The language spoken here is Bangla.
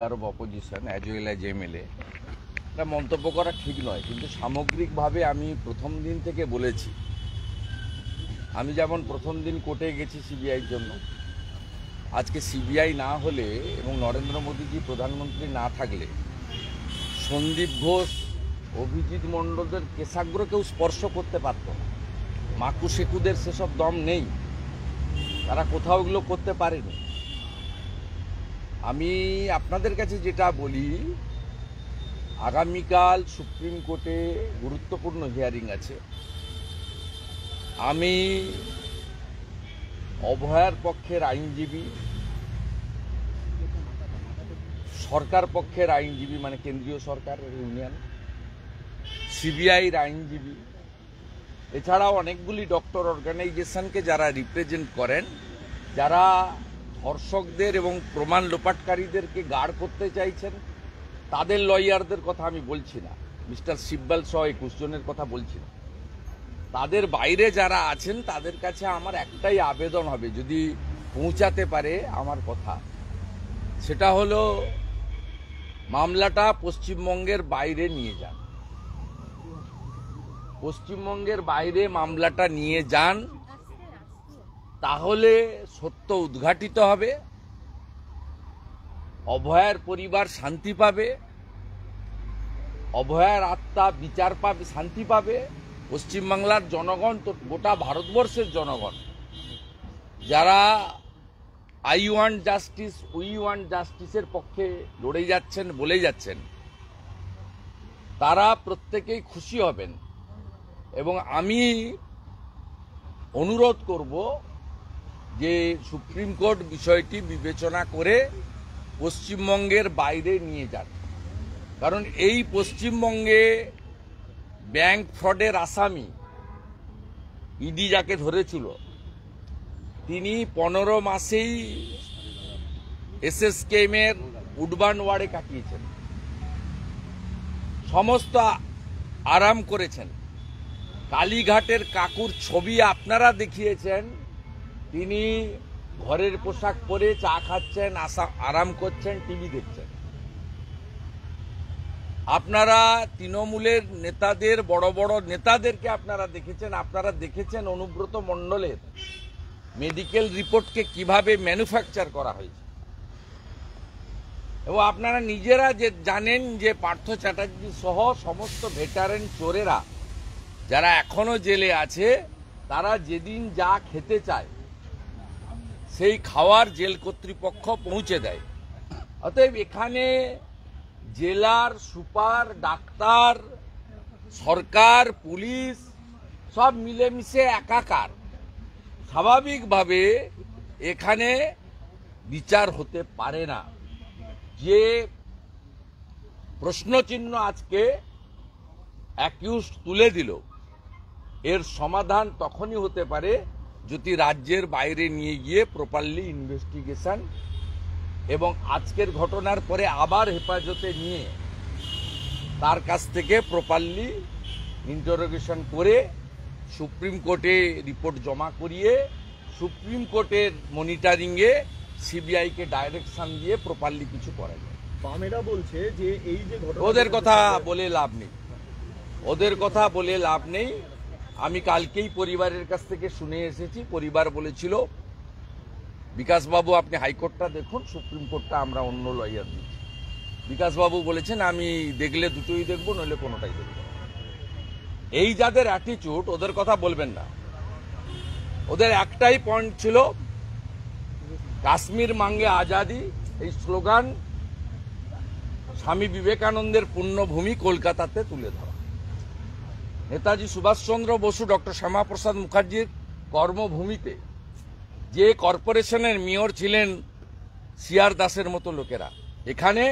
Of opposition as well as MLA এটা মন্তব্য করা ঠিক নয়, কিন্তু সামগ্রিকভাবে আমি প্রথম দিন থেকে বলেছি, আমি যেমন প্রথম দিন কোর্টে গেছি সিবিআইয়ের জন্য, আজকে সিবিআই না হলে এবং নরেন্দ্র মোদীজি প্রধানমন্ত্রী না থাকলে, সন্দীপ ঘোষ, অভিজিৎ মণ্ডলদের কেশাগ্র কেউ স্পর্শ করতে পারত না, মাকু শেকুদের সেসব দম নেই, তারা কোথাও এগুলো করতে পারেনি। আমি আপনাদের কাছে যেটা বলি, আগামীকাল সুপ্রিম কোর্টে গুরুত্বপূর্ণ হিয়ারিং আছে। আমি অভয়ার পক্ষের আইনজীবী, সরকার পক্ষের আইনজীবী মানে কেন্দ্রীয় সরকার, ইউনিয়ন সিবিআইর আইনজীবী, এছাড়াও অনেকগুলি ডক্টর অর্গানাইজেশনকে যারা রিপ্রেজেন্ট করেন, যারা ধর্ষকদের এবং প্রমাণ লোপাটকারীদেরকে গার্ড করতে চাইছেন, তাদের লয়ারদের কথা আমি বলছি না। মিস্টার সিব্বাল সহ একুশ জনের কথা বলছি না। তাদের বাইরে যারা আছেন, তাদের কাছে আমার একটাই আবেদন হবে, যদি পৌঁছাতে পারে আমার কথা। সেটা হলো, মামলাটা পশ্চিমবঙ্গের বাইরে নিয়ে যান। পশ্চিমবঙ্গের বাইরে মামলাটা নিয়ে যান তাহলে সত্য উদ্ঘাটিত হবে। অভয়ার পরিবার শান্তি পাবে। অভয়ার আত্মা বিচার পাবে, শান্তি পাবে। পশ্চিমবাংলার জনগণ তো গোটা ভারতবর্ষের জনগণ। যারা I want justice, we want জাস্টিসের পক্ষে লড়ে যাচ্ছেন, বলে যাচ্ছেন, তারা প্রত্যেকেই খুশি হবেন। এবং আমি অনুরোধ করব যে সুপ্রিম কোর্ট বিষয়টি বিবেচনা করে পশ্চিমবঙ্গের বাইরে নিয়ে যান। কারণ এই পশ্চিমবঙ্গে ব্যাংক ফ্রডের আসামি ইডি যাকে ধরেছিল, তিনি পনেরো মাসেই এসএসকেএমের উডবান ওয়ার্ডে কাটিয়েছেন। সমস্ত আরাম করেছেন। কালীঘাটের কাকুর ছবি আপনারা দেখিয়েছেন। তিনি ঘরের পোশাক পরে চা খাচ্ছেন আরাম করছেন, টিভি দেখছেন। আপনারা তৃণমূলের নেতাদের, বড় বড় নেতাদেরকে আপনারা দেখেছেন আপনারা দেখেছেন অনুব্রত মণ্ডলের মেডিকেল রিপোর্টকে কীভাবে ম্যানুফ্যাকচার করা হয়েছে। এবং আপনারা নিজেরা যে জানেন যে পার্থ চ্যাটার্জি সহ সমস্ত ভেটারেন চোরেরা, যারা এখনও জেলে আছে, তারা যেদিন যা খেতে চায় সেই খাওয়ার জেল কর্তৃপক্ষ পৌঁছে দেয়। অতএব এখানে জেলার সুপার, ডাক্তার, সরকার, পুলিশ সব মিলেমিশে একাকার। স্বাভাবিকভাবে এখানে বিচার হতে পারে না। যে প্রশ্নচিহ্ন আজকে অ্যাকিউজ তুলে দিল, এর সমাধান তখনই হতে পারে যদি রাজ্যের বাইরে নিয়ে গিয়ে প্রপারলি ইনভেস্টিগেশন এবং আজকের ঘটনার পরে আবার হেফাজতে নিয়ে তার কাছ থেকে প্রপারলি ইন্টারোগেশন করে সুপ্রিম কোর্টে রিপোর্ট জমা করিয়ে সুপ্রিম কোর্টের মনিটারিংয়ে সিবিআইকে ডাইরেকশন দিয়ে প্রপারলি কিছু করা যায়। বামেরা বলছে যে এই যে ওদের কথা বলে লাভ নেই। ওদের কথা বলে লাভ নেই। আমি কালকেই পরিবারের কাছ থেকে শুনে এসেছি। পরিবার বলেছিল, বিকাশবাবু আপনি হাইকোর্টটা দেখুন, সুপ্রিম কোর্টটা আমরা অন্য লয়ার দিচ্ছি। বিকাশবাবু বলেছেন, আমি দেখলে দুটোই দেখব, নইলে কোনোটাই দেখব। এই যাদের অ্যাটিচিউড ওদের কথা বলবেন না। ওদের একটাই পয়েন্ট ছিল, কাশ্মীর মাঙ্গে আজাদি, এই স্লোগান, স্বামী বিবেকানন্দের পুণ্যভূমি কলকাতাতে তুলে ধরা। নেতাজি সুভাষচন্দ্র বসু, ডক্টর শ্যামাপ্রসাদ মুখার্জির কর্মভূমিতে যে কর্পোরেশনের মেয়র ছিলেন সিআর দাসের মতো লোকেরা। এখানে